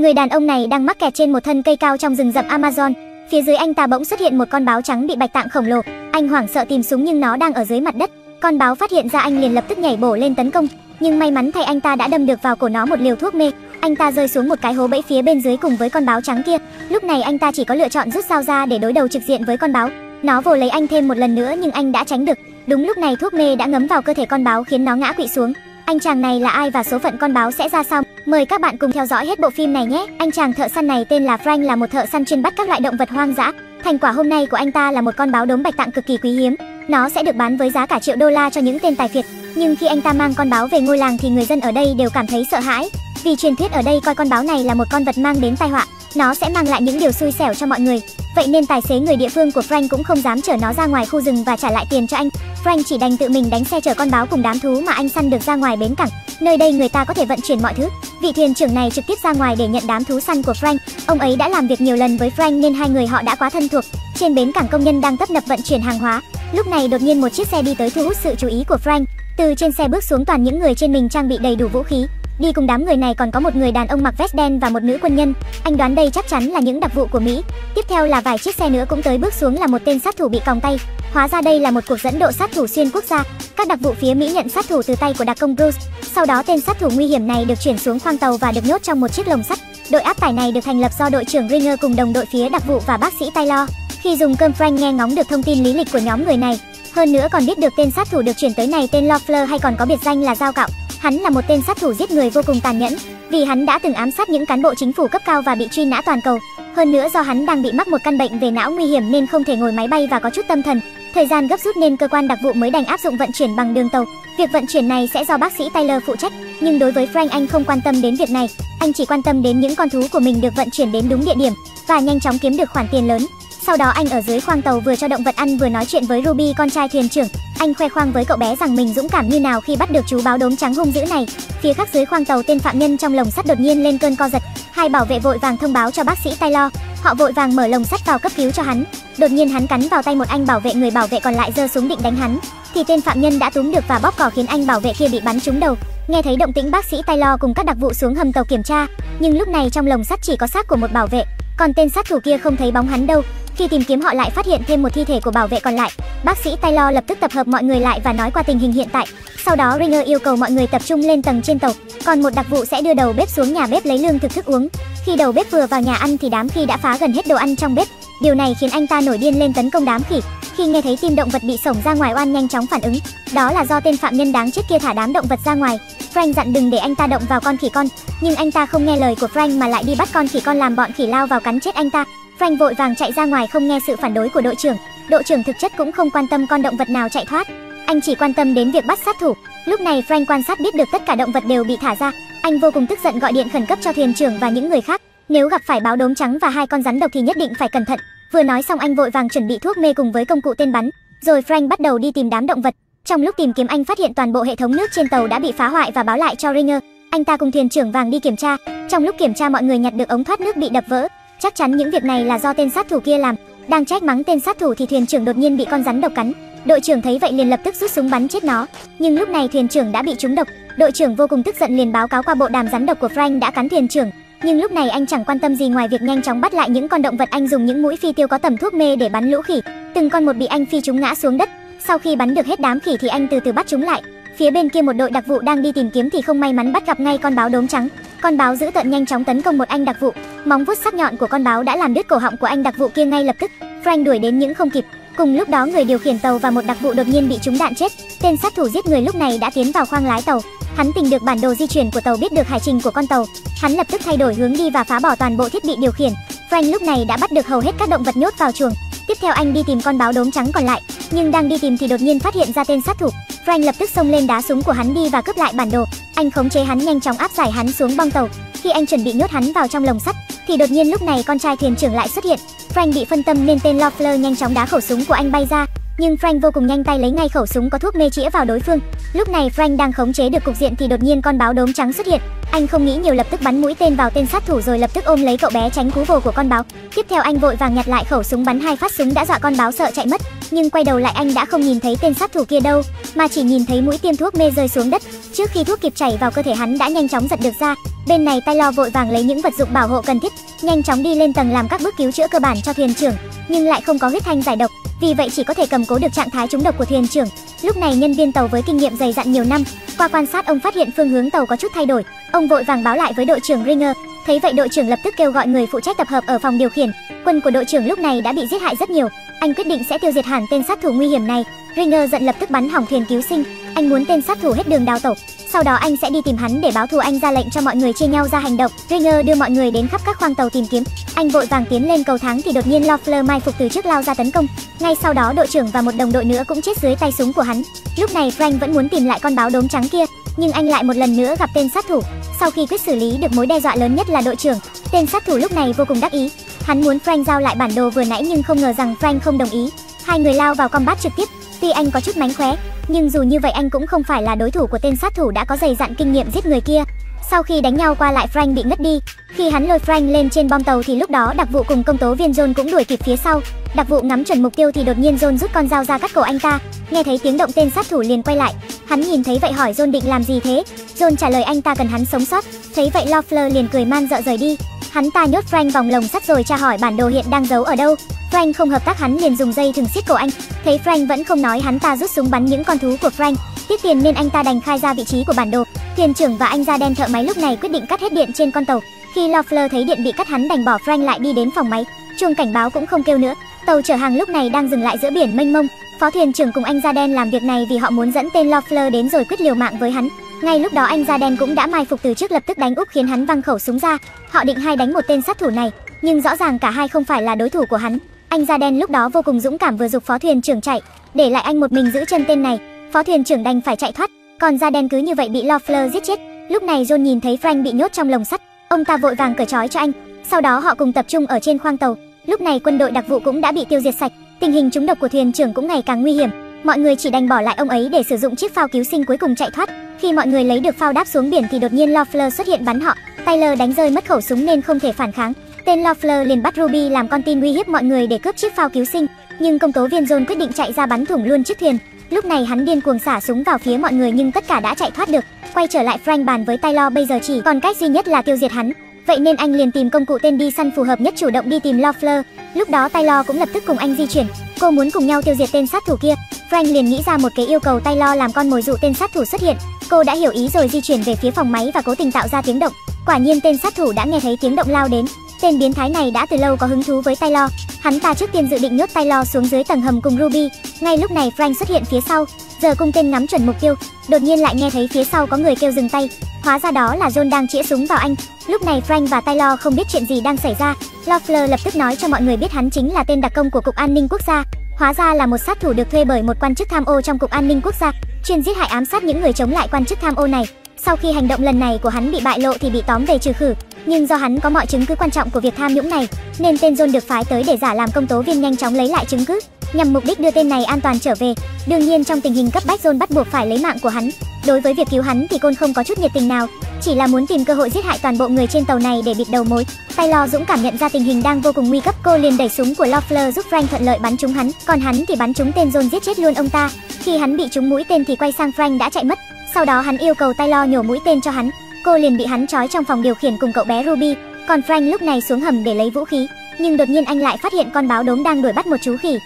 Người đàn ông này đang mắc kẹt trên một thân cây cao trong rừng rậm Amazon. Phía dưới anh ta bỗng xuất hiện một con báo trắng bị bạch tạng khổng lồ. Anh hoảng sợ tìm súng nhưng nó đang ở dưới mặt đất. Con báo phát hiện ra anh liền lập tức nhảy bổ lên tấn công, nhưng may mắn thay anh ta đã đâm được vào cổ nó một liều thuốc mê. Anh ta rơi xuống một cái hố bẫy phía bên dưới cùng với con báo trắng kia. Lúc này anh ta chỉ có lựa chọn rút dao ra để đối đầu trực diện với con báo. Nó vồ lấy anh thêm một lần nữa nhưng anh đã tránh được. Đúng lúc này thuốc mê đã ngấm vào cơ thể con báo khiến nó ngã quỵ xuống. Anh chàng này là ai và số phận con báo sẽ ra sao? Mời các bạn cùng theo dõi hết bộ phim này nhé. Anh chàng thợ săn này tên là Frank là một thợ săn chuyên bắt các loại động vật hoang dã. Thành quả hôm nay của anh ta là một con báo đốm bạch tạng cực kỳ quý hiếm. Nó sẽ được bán với giá cả triệu đô la cho những tên tài phiệt. Nhưng khi anh ta mang con báo về ngôi làng thì người dân ở đây đều cảm thấy sợ hãi. Vì truyền thuyết ở đây coi con báo này là một con vật mang đến tai họa, nó sẽ mang lại những điều xui xẻo cho mọi người. Vậy nên tài xế người địa phương của Frank cũng không dám chở nó ra ngoài khu rừng và trả lại tiền cho anh. Frank chỉ đành tự mình đánh xe chở con báo cùng đám thú mà anh săn được ra ngoài bến cảng. Nơi đây người ta có thể vận chuyển mọi thứ. Vị thuyền trưởng này trực tiếp ra ngoài để nhận đám thú săn của Frank. Ông ấy đã làm việc nhiều lần với Frank nên hai người họ đã quá thân thuộc. Trên bến cảng công nhân đang tấp nập vận chuyển hàng hóa. Lúc này đột nhiên một chiếc xe đi tới thu hút sự chú ý của Frank. Từ trên xe bước xuống toàn những người trên mình trang bị đầy đủ vũ khí. Đi cùng đám người này còn có một người đàn ông mặc vest đen và một nữ quân nhân. Anh đoán đây chắc chắn là những đặc vụ của Mỹ. Tiếp theo là vài chiếc xe nữa cũng tới bước xuống là một tên sát thủ bị còng tay. Hóa ra đây là một cuộc dẫn độ sát thủ xuyên quốc gia. Các đặc vụ phía Mỹ nhận sát thủ từ tay của đặc công Bruce. Sau đó tên sát thủ nguy hiểm này được chuyển xuống khoang tàu và được nhốt trong một chiếc lồng sắt. Đội áp tải này được thành lập do đội trưởng Ringer cùng đồng đội phía đặc vụ và bác sĩ Taylor. Khi dùng cơm Frank nghe ngóng được thông tin lý lịch của nhóm người này, hơn nữa còn biết được tên sát thủ được chuyển tới này tên Loeffler hay còn có biệt danh là Dao Cạo. Hắn là một tên sát thủ giết người vô cùng tàn nhẫn, vì hắn đã từng ám sát những cán bộ chính phủ cấp cao và bị truy nã toàn cầu. Hơn nữa do hắn đang bị mắc một căn bệnh về não nguy hiểm nên không thể ngồi máy bay và có chút tâm thần. Thời gian gấp rút nên cơ quan đặc vụ mới đành áp dụng vận chuyển bằng đường tàu. Việc vận chuyển này sẽ do bác sĩ Taylor phụ trách, nhưng đối với Frank anh không quan tâm đến việc này, anh chỉ quan tâm đến những con thú của mình được vận chuyển đến đúng địa điểm và nhanh chóng kiếm được khoản tiền lớn. Sau đó anh ở dưới khoang tàu vừa cho động vật ăn vừa nói chuyện với Ruby con trai thuyền trưởng. Anh khoe khoang với cậu bé rằng mình dũng cảm như nào khi bắt được chú báo đốm trắng hung dữ này. Phía khác dưới khoang tàu tên phạm nhân trong lồng sắt đột nhiên lên cơn co giật. Hai bảo vệ vội vàng thông báo cho bác sĩ Taylor. Họ vội vàng mở lồng sắt vào cấp cứu cho hắn. Đột nhiên hắn cắn vào tay một anh bảo vệ người bảo vệ còn lại giơ súng định đánh hắn. Thì tên phạm nhân đã túm được và bóp cò khiến anh bảo vệ kia bị bắn trúng đầu. Nghe thấy động tĩnh bác sĩ Taylor cùng các đặc vụ xuống hầm tàu kiểm tra, nhưng lúc này trong lồng sắt chỉ có xác của một bảo vệ, còn tên sát thủ kia không thấy bóng hắn đâu. Khi tìm kiếm họ lại phát hiện thêm một thi thể của bảo vệ còn lại. Bác sĩ Taylor lập tức tập hợp mọi người lại và nói qua tình hình hiện tại. Sau đó Ringer yêu cầu mọi người tập trung lên tầng trên tàu, còn một đặc vụ sẽ đưa đầu bếp xuống nhà bếp lấy lương thực thức uống. Khi đầu bếp vừa vào nhà ăn thì đám khỉ đã phá gần hết đồ ăn trong bếp. Điều này khiến anh ta nổi điên lên tấn công đám khỉ. Khi nghe thấy tim động vật bị sổng ra ngoài oan nhanh chóng phản ứng, đó là do tên phạm nhân đáng chết kia thả đám động vật ra ngoài. Frank dặn đừng để anh ta động vào con khỉ con, nhưng anh ta không nghe lời của Frank mà lại đi bắt con khỉ con làm bọn khỉ lao vào cắn chết anh ta. Frank vội vàng chạy ra ngoài không nghe sự phản đối của đội trưởng. Đội trưởng thực chất cũng không quan tâm con động vật nào chạy thoát. Anh chỉ quan tâm đến việc bắt sát thủ. Lúc này Frank quan sát biết được tất cả động vật đều bị thả ra. Anh vô cùng tức giận gọi điện khẩn cấp cho thuyền trưởng và những người khác. Nếu gặp phải báo đốm trắng và hai con rắn độc thì nhất định phải cẩn thận. Vừa nói xong anh vội vàng chuẩn bị thuốc mê cùng với công cụ tên bắn. Rồi Frank bắt đầu đi tìm đám động vật. Trong lúc tìm kiếm anh phát hiện toàn bộ hệ thống nước trên tàu đã bị phá hoại và báo lại cho Ringer. Anh ta cùng thuyền trưởng vàng đi kiểm tra. Trong lúc kiểm tra mọi người nhặt được ống thoát nước bị đập vỡ. Chắc chắn những việc này là do tên sát thủ kia làm. Đang trách mắng tên sát thủ thì thuyền trưởng đột nhiên bị con rắn độc cắn. Đội trưởng thấy vậy liền lập tức rút súng bắn chết nó. Nhưng lúc này thuyền trưởng đã bị trúng độc. Đội trưởng vô cùng tức giận liền báo cáo qua bộ đàm rắn độc của Frank đã cắn thuyền trưởng. Nhưng lúc này anh chẳng quan tâm gì ngoài việc nhanh chóng bắt lại những con động vật anh dùng những mũi phi tiêu có tầm thuốc mê để bắn lũ khỉ. Từng con một bị anh phi chúng ngã xuống đất. Sau khi bắn được hết đám khỉ thì anh từ từ bắt chúng lại. Phía bên kia một đội đặc vụ đang đi tìm kiếm thì không may mắn bắt gặp ngay con báo đốm trắng. Con báo giữ tận nhanh chóng tấn công một anh đặc vụ. Móng vuốt sắc nhọn của con báo đã làm đứt cổ họng của anh đặc vụ kia ngay lập tức. Frank đuổi đến những không kịp. Cùng lúc đó người điều khiển tàu và một đặc vụ đột nhiên bị trúng đạn chết. Tên sát thủ giết người lúc này đã tiến vào khoang lái tàu. Hắn tìm được bản đồ di chuyển của tàu biết được hải trình của con tàu. Hắn lập tức thay đổi hướng đi và phá bỏ toàn bộ thiết bị điều khiển. Frank lúc này đã bắt được hầu hết các động vật nhốt vào chuồng. Tiếp theo anh đi tìm con báo đốm trắng còn lại, nhưng đang đi tìm thì đột nhiên phát hiện ra tên sát thủ. Frank lập tức xông lên đá súng của hắn đi và cướp lại bản đồ. Anh khống chế hắn nhanh chóng áp giải hắn xuống bong tàu. Khi anh chuẩn bị nhốt hắn vào trong lồng sắt, thì đột nhiên lúc này con trai thuyền trưởng lại xuất hiện. Frank bị phân tâm nên tên Loeffler nhanh chóng đá khẩu súng của anh bay ra, nhưng Frank vô cùng nhanh tay lấy ngay khẩu súng có thuốc mê chĩa vào đối phương. Lúc này Frank đang khống chế được cục diện thì đột nhiên con báo đốm trắng xuất hiện. Anh không nghĩ nhiều lập tức bắn mũi tên vào tên sát thủ rồi lập tức ôm lấy cậu bé tránh cú vồ của con báo. Tiếp theo anh vội vàng nhặt lại khẩu súng bắn hai phát súng đã dọa con báo sợ chạy mất nhưng quay đầu lại anh đã không nhìn thấy tên sát thủ kia đâu, mà chỉ nhìn thấy mũi tiêm thuốc mê rơi xuống đất. Trước khi thuốc kịp chảy vào cơ thể hắn đã nhanh chóng giật được ra. Bên này Taylor vội vàng lấy những vật dụng bảo hộ cần thiết, nhanh chóng đi lên tầng làm các bước cứu chữa cơ bản cho thuyền trưởng, nhưng lại không có huyết thanh giải độc, vì vậy chỉ có thể cầm cố được trạng thái trúng độc của thuyền trưởng. Lúc này nhân viên tàu với kinh nghiệm dày dặn nhiều năm, qua quan sát ông phát hiện phương hướng tàu có chút thay đổi, ông vội vàng báo lại với đội trưởng Ringer. Thấy vậy đội trưởng lập tức kêu gọi người phụ trách tập hợp ở phòng điều khiển. Quân của đội trưởng lúc này đã bị giết hại rất nhiều, anh quyết định sẽ tiêu diệt hẳn tên sát thủ nguy hiểm này. Ringer giận lập tức bắn hỏng thuyền cứu sinh, anh muốn tên sát thủ hết đường đào tẩu. Sau đó anh sẽ đi tìm hắn để báo thù anh ra lệnh cho mọi người chia nhau ra hành động. Ringer đưa mọi người đến khắp các khoang tàu tìm kiếm. Anh vội vàng tiến lên cầu thang thì đột nhiên Lofler mai phục từ trước lao ra tấn công. Ngay sau đó đội trưởng và một đồng đội nữa cũng chết dưới tay súng của hắn. Lúc này Frank vẫn muốn tìm lại con báo đốm trắng kia, nhưng anh lại một lần nữa gặp tên sát thủ. Sau khi quyết xử lý được mối đe dọa lớn nhất là đội trưởng, tên sát thủ lúc này vô cùng đắc ý. Hắn muốn Frank giao lại bản đồ vừa nãy nhưng không ngờ rằng Frank không đồng ý. Hai người lao vào combat trực tiếp. Tuy anh có chút mánh khóe, nhưng dù như vậy anh cũng không phải là đối thủ của tên sát thủ đã có dày dặn kinh nghiệm giết người kia. Sau khi đánh nhau qua lại Frank bị ngất đi. Khi hắn lôi Frank lên trên bom tàu thì lúc đó đặc vụ cùng công tố viên John cũng đuổi kịp phía sau. Đặc vụ ngắm chuẩn mục tiêu thì đột nhiên John rút con dao ra cắt cổ anh ta. Nghe thấy tiếng động tên sát thủ liền quay lại. Hắn nhìn thấy vậy hỏi John định làm gì thế? John trả lời anh ta cần hắn sống sót. Thấy vậy Loeffler liền cười man dợ rời đi. Hắn ta nhốt Frank vòng lồng sắt rồi tra hỏi bản đồ hiện đang giấu ở đâu. Frank không hợp tác hắn liền dùng dây thừng siết cổ anh. Thấy Frank vẫn không nói hắn ta rút súng bắn những con thú của Frank. Tiếc tiền nên anh ta đành khai ra vị trí của bản đồ. Thuyền trưởng và anh da đen thợ máy lúc này quyết định cắt hết điện trên con tàu. Khi Loeffler thấy điện bị cắt hắn đành bỏ Frank lại đi đến phòng máy. Chuông cảnh báo cũng không kêu nữa. Tàu chở hàng lúc này đang dừng lại giữa biển mênh mông. Phó thuyền trưởng cùng anh da đen làm việc này vì họ muốn dẫn tên Loeffler đến rồi quyết liều mạng với hắn. Ngay lúc đó anh da đen cũng đã mai phục từ trước lập tức đánh úp khiến hắn văng khẩu súng ra. Họ định hai đánh một tên sát thủ này, nhưng rõ ràng cả hai không phải là đối thủ của hắn. Anh da đen lúc đó vô cùng dũng cảm vừa dục phó thuyền trưởng chạy, để lại anh một mình giữ chân tên này. Phó thuyền trưởng đành phải chạy thoát, còn da đen cứ như vậy bị Loeffler giết chết. Lúc này John nhìn thấy Frank bị nhốt trong lồng sắt, ông ta vội vàng cởi trói cho anh. Sau đó họ cùng tập trung ở trên khoang tàu. Lúc này quân đội đặc vụ cũng đã bị tiêu diệt sạch, tình hình trúng độc của thuyền trưởng cũng ngày càng nguy hiểm. Mọi người chỉ đành bỏ lại ông ấy để sử dụng chiếc phao cứu sinh cuối cùng chạy thoát. Khi mọi người lấy được phao đáp xuống biển thì đột nhiên Lofler xuất hiện bắn họ. Tyler đánh rơi mất khẩu súng nên không thể phản kháng. Tên Lofler liền bắt Ruby làm con tin uy hiếp mọi người để cướp chiếc phao cứu sinh, nhưng công tố viên John quyết định chạy ra bắn thủng luôn chiếc thuyền. Lúc này hắn điên cuồng xả súng vào phía mọi người nhưng tất cả đã chạy thoát được. Quay trở lại Frank bàn với Taylor bây giờ chỉ còn cách duy nhất là tiêu diệt hắn. Vậy nên anh liền tìm công cụ tên đi săn phù hợp nhất chủ động đi tìm lofler Lúc đó Taylor cũng lập tức cùng anh di chuyển. Cô muốn cùng nhau tiêu diệt tên sát thủ kia. Frank liền nghĩ ra một cái yêu cầu Taylor làm con mồi dụ tên sát thủ xuất hiện. Cô đã hiểu ý rồi di chuyển về phía phòng máy và cố tình tạo ra tiếng động. Quả nhiên tên sát thủ đã nghe thấy tiếng động lao đến. Tên biến thái này đã từ lâu có hứng thú với Taylor. Hắn ta trước tiên dự định nhốt Taylor xuống dưới tầng hầm cùng Ruby. Ngay lúc này Frank xuất hiện phía sau, giờ cung tên ngắm chuẩn mục tiêu. Đột nhiên lại nghe thấy phía sau có người kêu dừng tay. Hóa ra đó là John đang chĩa súng vào anh. Lúc này Frank và Taylor không biết chuyện gì đang xảy ra. Loeffler lập tức nói cho mọi người biết hắn chính là tên đặc công của Cục An ninh Quốc gia. Hóa ra là một sát thủ được thuê bởi một quan chức tham ô trong Cục An ninh Quốc gia, chuyên giết hại ám sát những người chống lại quan chức tham ô này. Sau khi hành động lần này của hắn bị bại lộ thì bị tóm về trừ khử, nhưng do hắn có mọi chứng cứ quan trọng của việc tham nhũng này, nên tên John được phái tới để giả làm công tố viên nhanh chóng lấy lại chứng cứ, nhằm mục đích đưa tên này an toàn trở về. Đương nhiên trong tình hình cấp bách John bắt buộc phải lấy mạng của hắn. Đối với việc cứu hắn thì Côn không có chút nhiệt tình nào, chỉ là muốn tìm cơ hội giết hại toàn bộ người trên tàu này để bịt đầu mối. Taylor dũng cảm nhận ra tình hình đang vô cùng nguy cấp, cô liền đẩy súng của Loeffler giúp Frank thuận lợi bắn trúng hắn, còn hắn thì bắn trúng tên John giết chết luôn ông ta. Khi hắn bị trúng mũi tên thì quay sang Frank đã chạy mất. Sau đó hắn yêu cầu Taylor nhổ mũi tên cho hắn. Cô liền bị hắn trói trong phòng điều khiển cùng cậu bé Ruby, còn Frank lúc này xuống hầm để lấy vũ khí, nhưng đột nhiên anh lại phát hiện con báo đốm đang đuổi bắt một chú khỉ.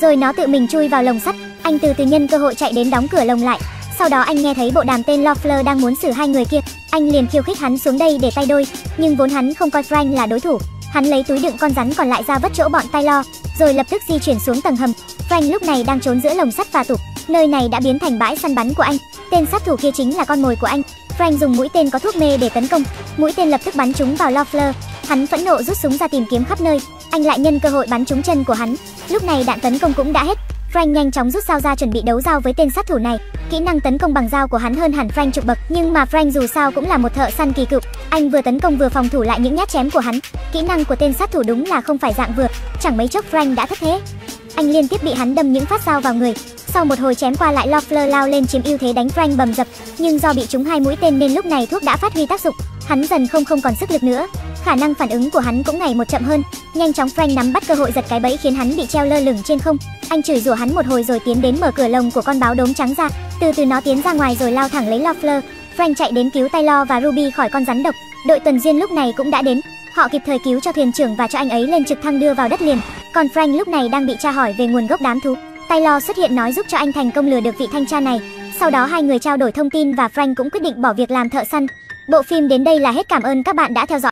Rồi nó tự mình chui vào lồng sắt, anh từ từ nhân cơ hội chạy đến đóng cửa lồng lại. Sau đó anh nghe thấy bộ đàm tên Loeffler đang muốn xử hai người kia, anh liền khiêu khích hắn xuống đây để tay đôi, nhưng vốn hắn không coi Frank là đối thủ. Hắn lấy túi đựng con rắn còn lại ra vất chỗ bọn Taylor, rồi lập tức di chuyển xuống tầng hầm. Frank lúc này đang trốn giữa lồng sắt và tủ, nơi này đã biến thành bãi săn bắn của anh. Tên sát thủ kia chính là con mồi của anh. Frank dùng mũi tên có thuốc mê để tấn công, mũi tên lập tức bắn trúng vào Loeffler. Hắn phẫn nộ rút súng ra tìm kiếm khắp nơi, anh lại nhân cơ hội bắn trúng chân của hắn. Lúc này đạn tấn công cũng đã hết, Frank nhanh chóng rút dao ra chuẩn bị đấu dao với tên sát thủ này. Kỹ năng tấn công bằng dao của hắn hơn hẳn Frank chục bậc, nhưng mà Frank dù sao cũng là một thợ săn kỳ cựu. Anh vừa tấn công vừa phòng thủ lại những nhát chém của hắn. Kỹ năng của tên sát thủ đúng là không phải dạng vừa, chẳng mấy chốc Frank đã thất thế. Anh liên tiếp bị hắn đâm những phát dao vào người. Sau một hồi chém qua lại lofler lao lên chiếm ưu thế đánh Frank bầm dập, nhưng do bị trúng hai mũi tên nên lúc này thuốc đã phát huy tác dụng, hắn dần không không còn sức lực nữa. Khả năng phản ứng của hắn cũng ngày một chậm hơn. Nhanh chóng Frank nắm bắt cơ hội giật cái bẫy khiến hắn bị treo lơ lửng trên không. Anh chửi rủa hắn một hồi rồi tiến đến mở cửa lồng của con báo đốm trắng ra. Từ từ nó tiến ra ngoài rồi lao thẳng lấy Lofler. Frank chạy đến cứu Taylor và Ruby khỏi con rắn độc. Đội tuần duyên lúc này cũng đã đến. Họ kịp thời cứu cho thuyền trưởng và cho anh ấy lên trực thăng đưa vào đất liền. Còn Frank lúc này đang bị tra hỏi về nguồn gốc đám thú. Taylor xuất hiện nói giúp cho anh thành công lừa được vị thanh tra này. Sau đó hai người trao đổi thông tin và Frank cũng quyết định bỏ việc làm thợ săn. Bộ phim đến đây là hết cảm ơn các bạn đã theo dõi.